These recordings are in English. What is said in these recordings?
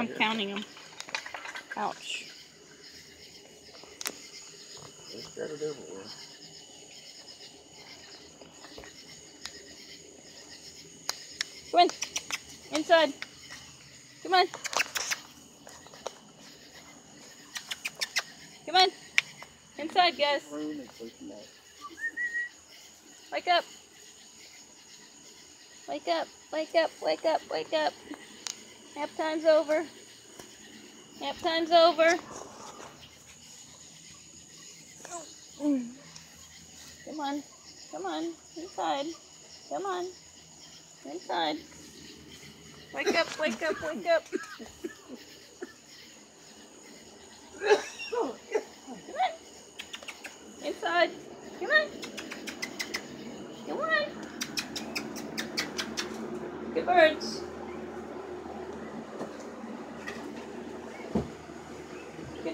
I'm here. counting them. Ouch. They're scattered everywhere. Come on. Inside. Come on. Come on. Inside, guys. Room and sleep them out. Wake up. Wake up. Wake up. Wake up. Wake up. Nap time's over. Nap time's over. Come on. Come on. Inside. Come on. Inside. Wake up. Wake up. Wake up. Come on. Inside. Come on. Come on. Good birds.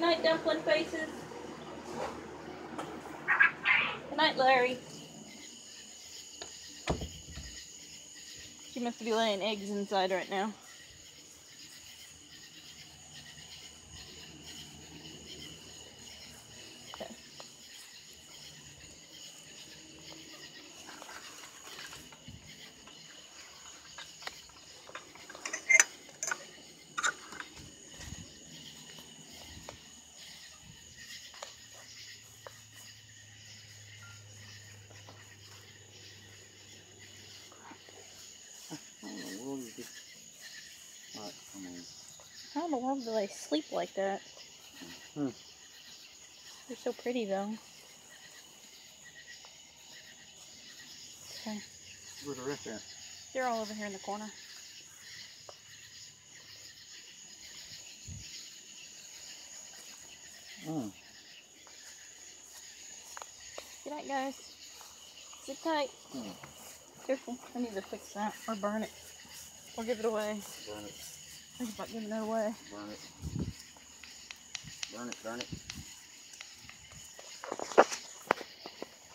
Night, dumpling faces. Good night, Larry. She must be laying eggs inside right now. Okay. How in the world is this? Right, come on. How in the world do they sleep like that? Hmm. They're so pretty though. Okay. Where's the rest at? They're all over here in the corner. Mm. Good night, guys. Sit tight. Hmm. Careful. I need to fix that or burn it. Or give it away. Burn it, Think about giving it away. burn it. Burn it, burn it.